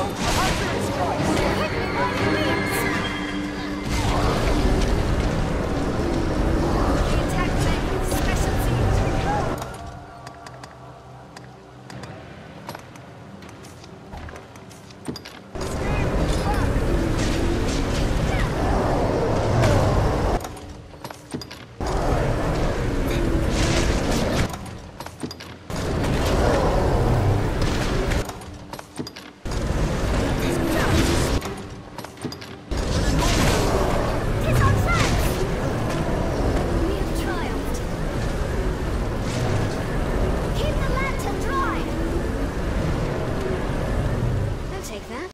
Oh, that?